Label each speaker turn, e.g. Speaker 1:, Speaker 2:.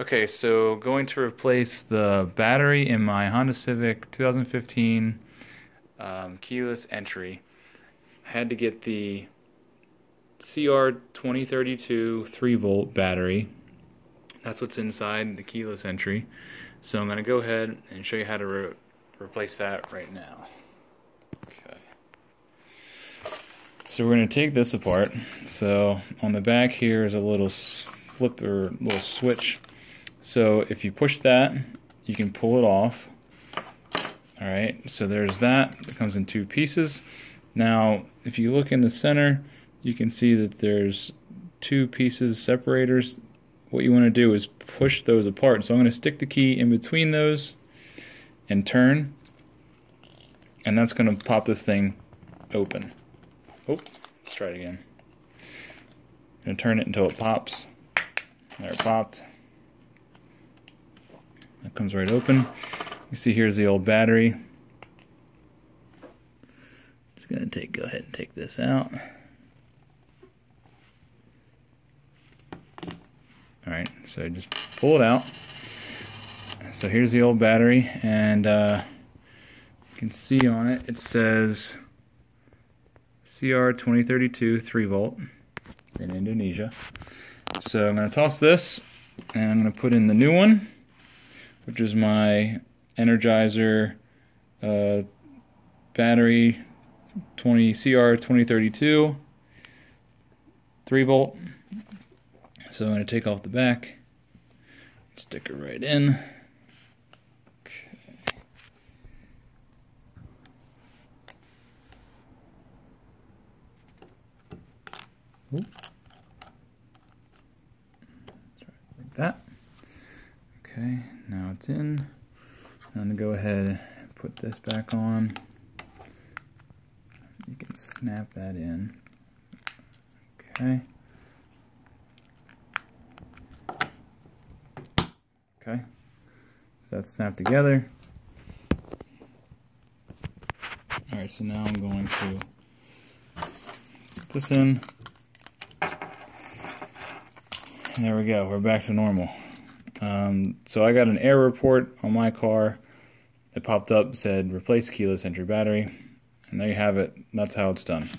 Speaker 1: Okay, so going to replace the battery in my Honda Civic 2015 um, keyless entry. I had to get the CR2032 3 volt battery. That's what's inside the keyless entry. So I'm going to go ahead and show you how to re replace that right now. Okay. So we're going to take this apart. So on the back here is a little flip or little switch so if you push that, you can pull it off. All right, so there's that. It comes in two pieces. Now, if you look in the center, you can see that there's two pieces separators. What you want to do is push those apart. So I'm going to stick the key in between those and turn, and that's going to pop this thing open. Oh, let's try it again. I'm going to turn it until it pops. There it popped. That comes right open. You see here's the old battery. Just gonna take go ahead and take this out. Alright, so just pull it out. So here's the old battery and uh, you can see on it it says CR2032 3 volt in Indonesia. So I'm going to toss this and I'm going to put in the new one which is my Energizer uh, battery 20 CR 2032 3 volt. So I'm going to take off the back, stick it right in. Okay. Like that. Okay, now it's in. I'm gonna go ahead and put this back on. You can snap that in. Okay. Okay. So that's snapped together. Alright, so now I'm going to put this in. There we go, we're back to normal. Um, so I got an error report on my car. It popped up, said replace keyless entry battery. And there you have it. That's how it's done.